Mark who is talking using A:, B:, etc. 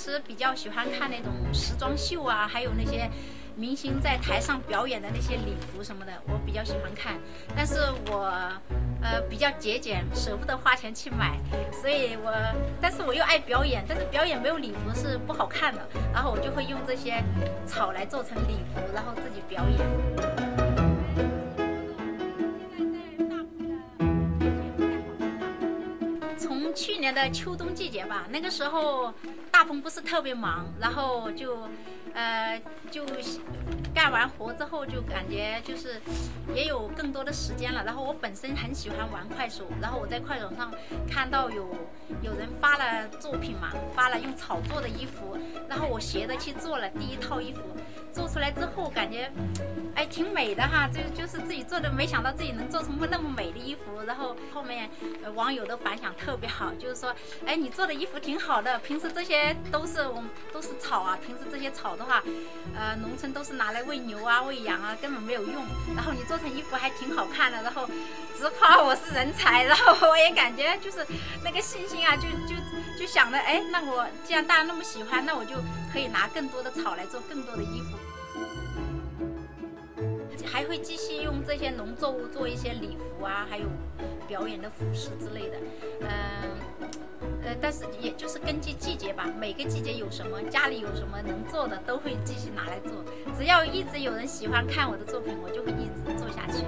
A: 时比较喜欢看那种时装秀啊，还有那些明星在台上表演的那些礼服什么的，我比较喜欢看。但是我呃比较节俭，舍不得花钱去买，所以我但是我又爱表演，但是表演没有礼服是不好看的，然后我就会用这些草来做成礼服，然后自己表演。去年的秋冬季节吧，那个时候大鹏不是特别忙，然后就，呃，就干完活之后就感觉就是也有更多的时间了。然后我本身很喜欢玩快手，然后我在快手上看到有有人发了作品嘛，发了用草做的衣服，然后我学着去做了第一套衣服，做出来之后感觉，哎，挺美的哈，就就是自己做的，没想到自己能做出那么美的衣服。然后后面网友的反响特别好，就是说，哎，你做的衣服挺好的，平时这些都是我们都是草啊，平时这些草的话，呃，农村都是拿来喂牛啊、喂羊啊，根本没有用。然后你做成衣服还挺好看的，然后直夸我是人才，然后我也感觉就是那个信心啊，就就就想着，哎，那我既然大家那么喜欢，那我就可以拿更多的草来做更多的衣服。会继续用这些农作物做一些礼服啊，还有表演的服饰之类的，嗯，呃，但是也就是根据季节吧，每个季节有什么，家里有什么能做的，都会继续拿来做。只要一直有人喜欢看我的作品，我就会一直做下去。